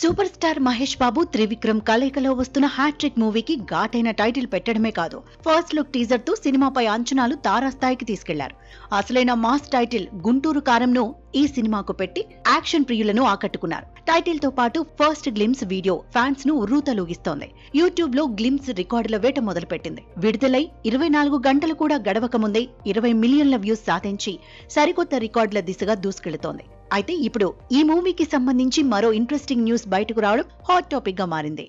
Super star Mahesh Babu Trivikram కలయికలో వస్తున్న hat trick మూవీకి ఘాటైన టైటిల్ పెట్టడమే కాదు ఫస్ట్ లుక్ టీజర్తో సినిమాపై అంచనాలు తారాస్థాయికి తీసుకెళ్ళారు. అసలైన మాస్ టైటిల్ గుంటూరు కారంను ఈ సినిమాకు పెట్టి యాక్షన్ ప్రియులను ఆకట్టుకున్నారు. టైటిల్తో పాటు ఫస్ట్ గ్లిమ్స్ వీడియో ఫ్యాన్స్ను ఉర్రూతలూగిస్తోంది యూట్యూబ్లో గ్లిమ్స్ రికార్డుల వేట మొదలుపెట్టింది. విడుదలై ఇరవై నాలుగు గంటలు కూడా గడవక ముందే ఇరవై మిలియన్ల వ్యూస్ సాధించి సరికొత్త రికార్డుల దిశగా దూసుకెళుతోంది. అయితే ఇప్పుడు ఈ మూవీకి సంబంధించి మరో ఇంట్రెస్టింగ్ న్యూస్ బయటకు రావడం హాట్ టాపిక్గా మారింది.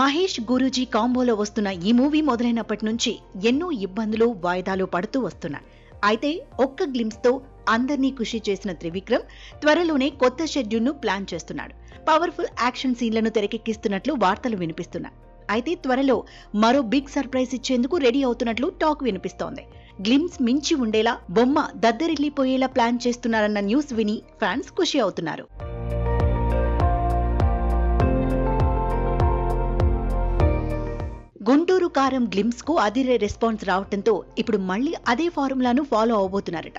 మహేష్ గురూజీ కాంబోలో వస్తున్న ఈ మూవీ మొదలైనప్పటి నుంచి ఎన్నో ఇబ్బందులు వాయిదాలు పడుతూ వస్తున్నాయి. అయితే ఒక్క గ్లిమ్స్తో అందరినీ అందర్నీ ఖుషి చేసిన త్రివిక్రమ్ త్వరలోనే కొత్త షెడ్యూల్ను ప్లాన్ చేస్తున్నాడు. పవర్ఫుల్ యాక్షన్ సీన్లను తెరకెక్కిస్తున్నట్లు వార్తలు వినిపిస్తున్నాయి. అయితే త్వరలో మరో బిగ్ సర్ప్రైజ్ ఇచ్చేందుకు రెడీ అవుతున్నట్లు టాక్ వినిపిస్తోంది. గ్లిమ్స్ మించి ఉండేలా బొమ్మ దద్దరిల్లిపోయేలా ప్లాన్ చేస్తున్నారన్న న్యూస్ విని ఫ్యాన్స్ ఖుషి అవుతున్నారు. గుంటూరు కారం గ్లిమ్స్కు అదిరే రెస్పాన్స్ రావడంతో ఇప్పుడు మళ్ళీ అదే ఫార్ములాను ఫాలో అవబోతున్నారట.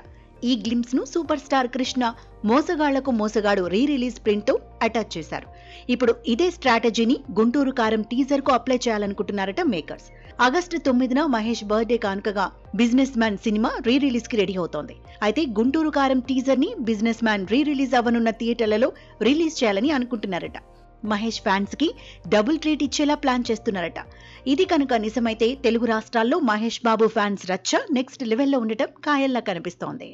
ఈ గ్లిమ్స్ను super star Krishna Mosagallaku Mosagadu re release ప్రింట్తో attach చేశారు. ఇప్పుడు ఇదే స్ట్రాటజీని గుంటూరు కారం టీజర్కు అప్లై చేయాలనుకుంటున్నారట మేకర్స్. ఆగస్టు తొమ్మిదిన మహేష్ బర్త్డే కానుకగా బిజినెస్ మ్యాన్ సినిమా రీ రిలీజ్కి రెడీ అవుతోంది. అయితే గుంటూరు కారం టీజర్ని బిజినెస్ మ్యాన్ రీ రిలీజ్ అవ్వనున్న థియేటర్లలో రిలీజ్ చేయాలని అనుకుంటున్నారట. మహేష్ ఫ్యాన్స్కి డబుల్ ట్రీట్ ఇచ్చేలా ప్లాన్ చేస్తున్నారట. ఇది కనుక నిజమైతే తెలుగు రాష్ట్రాల్లో మహేష్ బాబు ఫ్యాన్స్ రచ్చ నెక్స్ట్ లెవెల్లో ఉండటం ఖాయల్లా కనిపిస్తోంది.